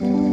Bye.